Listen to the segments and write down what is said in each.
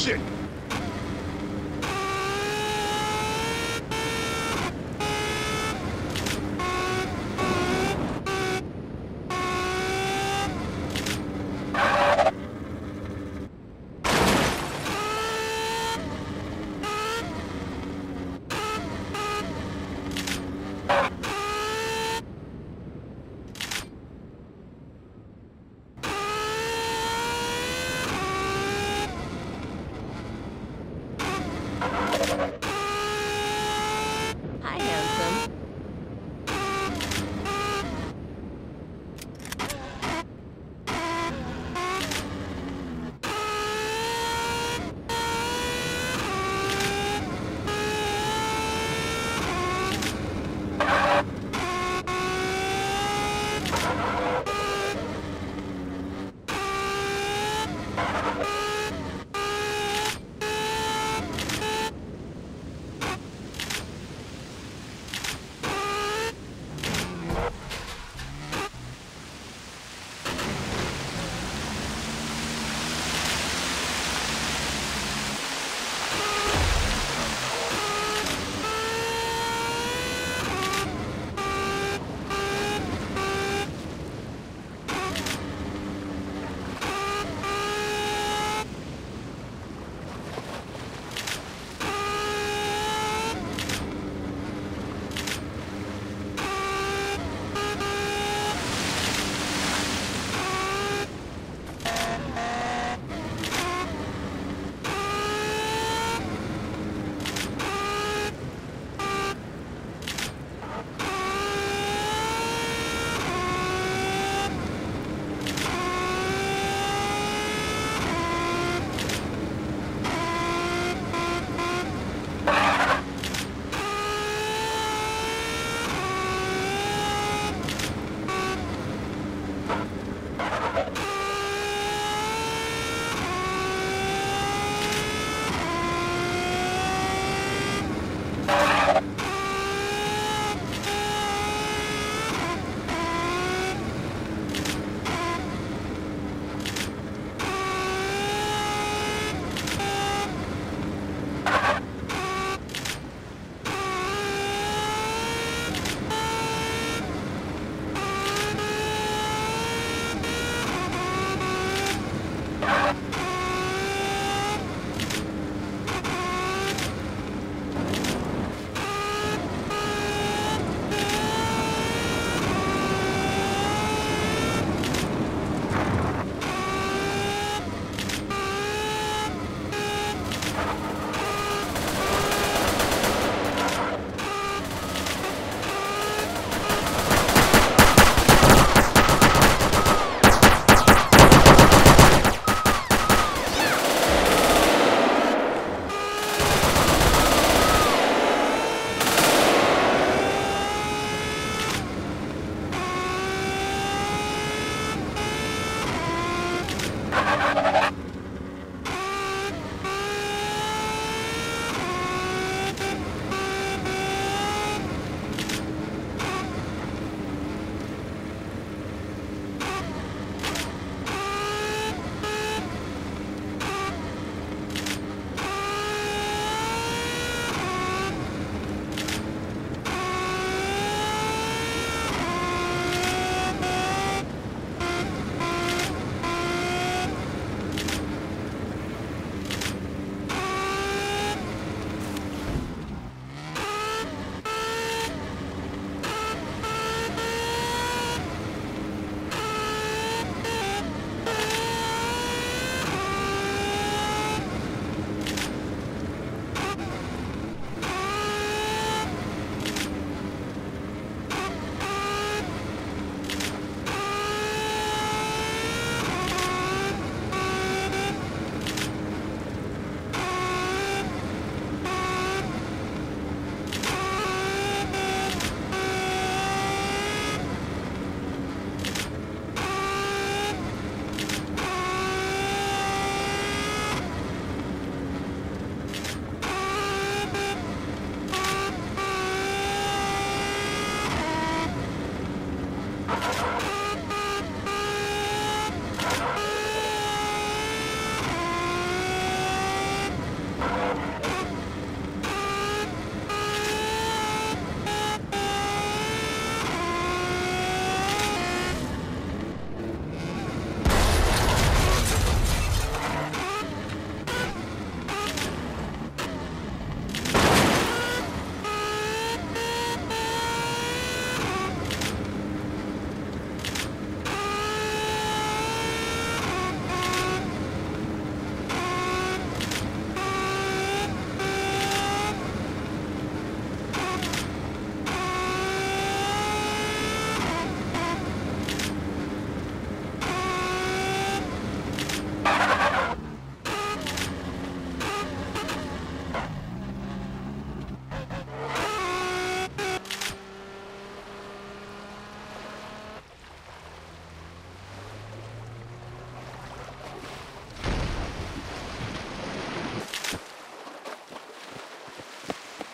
shit! Hi,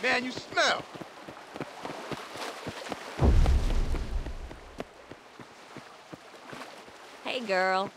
Man, you smell. Hey, girl.